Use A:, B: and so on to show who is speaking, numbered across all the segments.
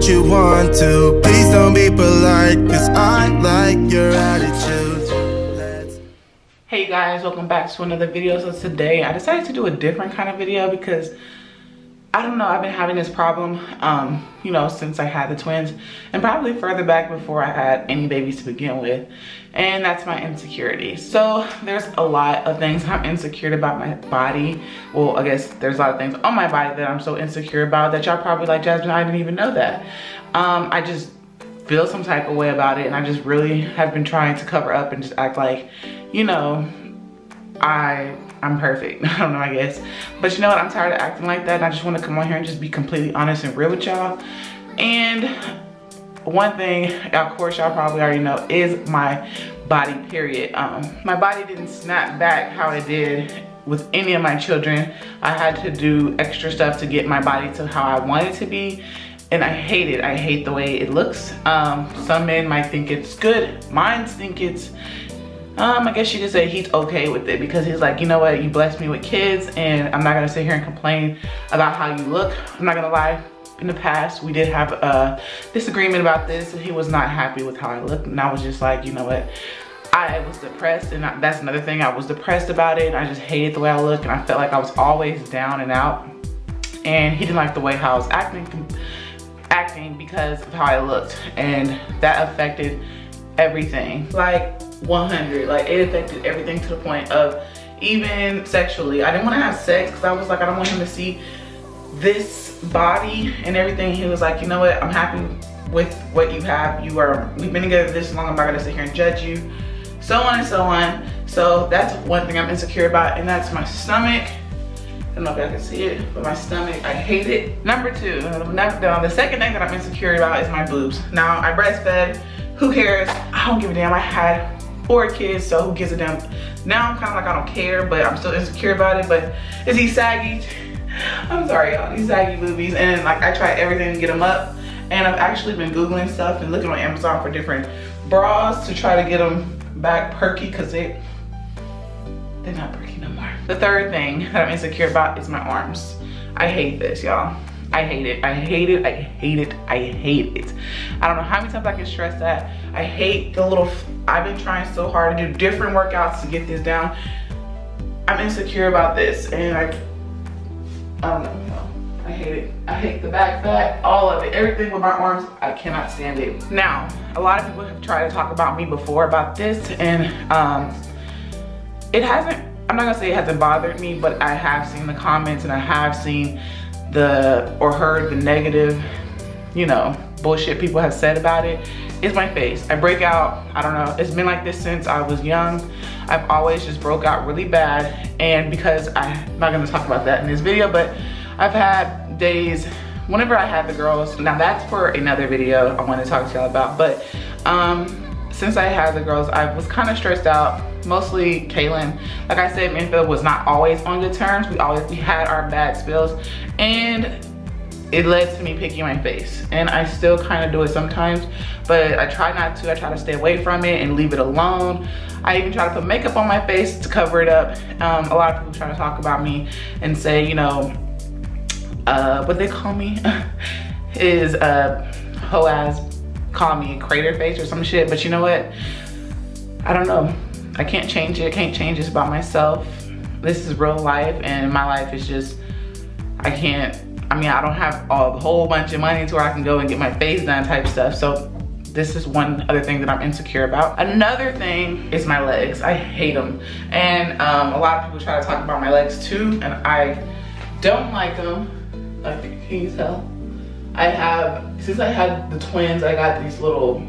A: what you want to. Please don't be polite, cause I like your attitude.
B: Hey guys, welcome back to another video. So today I decided to do a different kind of video because I don't know, I've been having this problem, um, you know, since I had the twins and probably further back before I had any babies to begin with. And that's my insecurity. So there's a lot of things I'm insecure about my body. Well, I guess there's a lot of things on my body that I'm so insecure about that y'all probably like, Jasmine, I didn't even know that. Um, I just feel some type of way about it and I just really have been trying to cover up and just act like, you know, I I'm perfect. I don't know, I guess. But you know what? I'm tired of acting like that. I just want to come on here and just be completely honest and real with y'all. And one thing, of course, y'all probably already know, is my body, period. Um, my body didn't snap back how it did with any of my children. I had to do extra stuff to get my body to how I want it to be. And I hate it. I hate the way it looks. Um, some men might think it's good. Mine think it's um, I guess you could say he's okay with it because he's like, you know what, you blessed me with kids and I'm not gonna sit here and complain about how you look. I'm not gonna lie, in the past, we did have a disagreement about this and he was not happy with how I looked and I was just like, you know what, I was depressed and I, that's another thing, I was depressed about it I just hated the way I looked and I felt like I was always down and out. And he didn't like the way how I was acting, acting because of how I looked and that affected everything. Like 100, like it affected everything to the point of even sexually. I didn't want to have sex because I was like, I don't want him to see this body and everything. He was like, you know what, I'm happy with what you have. You are, we've been together this long, I'm not gonna sit here and judge you. So on and so on. So that's one thing I'm insecure about and that's my stomach. I don't know if y'all can see it, but my stomach, I hate it. Number two, the second thing that I'm insecure about is my boobs. Now, I breastfed, who cares? I don't give a damn. I had four kids, so who gives a damn? Now I'm kind of like, I don't care, but I'm still insecure about it. But is he saggy? I'm sorry, y'all, these saggy boobies. And like, I tried everything to get them up. And I've actually been Googling stuff and looking on Amazon for different bras to try to get them back perky because they, they're not perky no more. The third thing that I'm insecure about is my arms. I hate this, y'all. I hate it. I hate it. I hate it. I hate it. I don't know how many times I can stress that. I hate the little, I've been trying so hard to do different workouts to get this down. I'm insecure about this and I, I don't know. I hate it. I hate the back fat, all of it. Everything with my arms, I cannot stand it. Now, a lot of people have tried to talk about me before about this and um, it hasn't, I'm not gonna say it hasn't bothered me, but I have seen the comments and I have seen the or heard the negative, you know, bullshit people have said about it is my face. I break out, I don't know, it's been like this since I was young. I've always just broke out really bad and because I'm not gonna talk about that in this video, but I've had days whenever I had the girls, now that's for another video I wanna talk to y'all about, but um, since I had the girls, I was kind of stressed out mostly Kailyn. Like I said, Minfield was not always on good terms. We always we had our bad spills and it led to me picking my face. And I still kind of do it sometimes, but I try not to. I try to stay away from it and leave it alone. I even try to put makeup on my face to cover it up. Um, a lot of people try to talk about me and say, you know, uh, what they call me is uh, hoe-ass call me a crater face or some shit. But you know what? I don't know. I can't change it. I can't change this about myself. This is real life and my life is just, I can't, I mean, I don't have a whole bunch of money to where I can go and get my face done type stuff. So this is one other thing that I'm insecure about. Another thing is my legs. I hate them. And um, a lot of people try to talk about my legs too, and I don't like them. Like, can you tell? I have, since I had the twins, I got these little,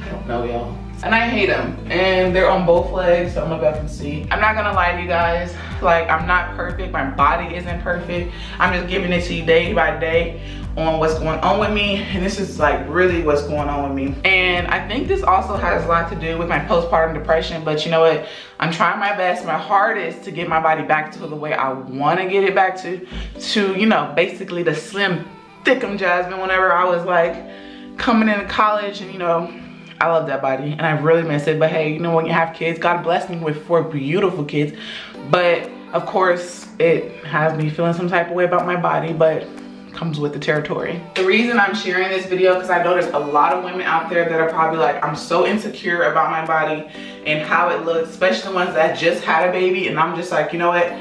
B: I don't know y'all, and I hate them. And they're on both legs, so I don't know if y'all see. I'm not gonna lie to you guys, like I'm not perfect, my body isn't perfect. I'm just giving it to you day by day on what's going on with me. And this is like really what's going on with me. And I think this also has a lot to do with my postpartum depression, but you know what? I'm trying my best, my hardest to get my body back to the way I wanna get it back to, to, you know, basically the slim, thickum Jasmine whenever I was like coming into college and you know, I love that body and I really miss it. But hey, you know, when you have kids, God bless me with four beautiful kids. But of course, it has me feeling some type of way about my body, but comes with the territory. The reason I'm sharing this video, because I know there's a lot of women out there that are probably like, I'm so insecure about my body and how it looks, especially the ones that just had a baby. And I'm just like, you know what?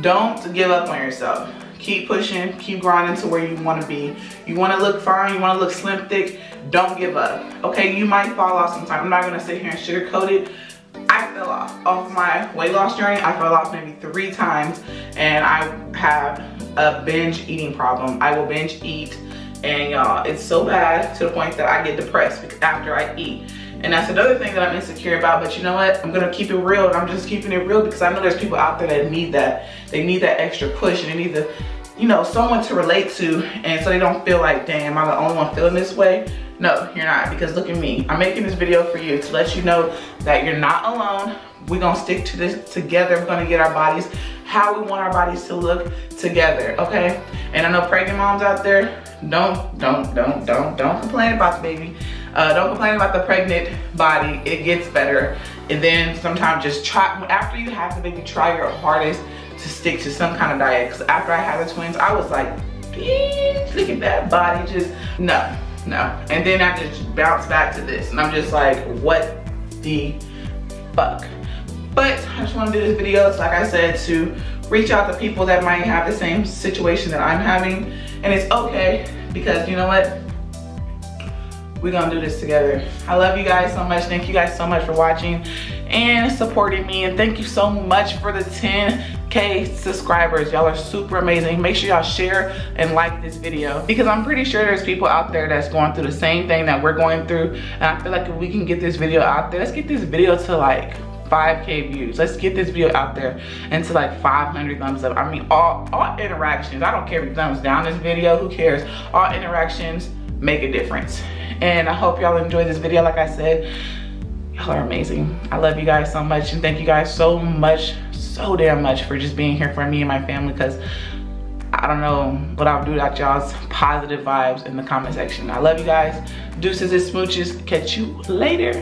B: Don't give up on yourself. Keep pushing, keep grinding to where you want to be. You want to look fine, you want to look slim, thick, don't give up. Okay, you might fall off sometime. I'm not going to sit here and sugarcoat it. I fell off off my weight loss journey. I fell off maybe three times and I have a binge eating problem. I will binge eat and y'all, it's so bad to the point that I get depressed after I eat. And that's another thing that I'm insecure about, but you know what? I'm gonna keep it real and I'm just keeping it real because I know there's people out there that need that. They need that extra push and they need the, you know, someone to relate to and so they don't feel like, damn, I'm the only one feeling this way. No, you're not because look at me. I'm making this video for you to let you know that you're not alone. We're gonna stick to this together. We're gonna get our bodies how we want our bodies to look together, okay? And I know pregnant moms out there, don't, don't, don't, don't, don't complain about the baby. Uh, don't complain about the pregnant body. It gets better. And then sometimes just try, after you have the baby, try your hardest to stick to some kind of diet. Because after I had the twins, I was like, look at that body, just, no, no. And then I just bounce back to this. And I'm just like, what the fuck? But I just want to do this video, so like I said, to reach out to people that might have the same situation that I'm having. And it's okay, because you know what? We're gonna do this together. I love you guys so much. Thank you guys so much for watching and supporting me. And thank you so much for the 10K subscribers. Y'all are super amazing. Make sure y'all share and like this video because I'm pretty sure there's people out there that's going through the same thing that we're going through. And I feel like if we can get this video out there, let's get this video to like 5k views let's get this video out there into like 500 thumbs up i mean all all interactions i don't care if thumbs down this video who cares all interactions make a difference and i hope y'all enjoyed this video like i said y'all are amazing i love you guys so much and thank you guys so much so damn much for just being here for me and my family because I don't know what I'll do without y'all's positive vibes in the comment section. I love you guys. Deuces and smooches. Catch you later.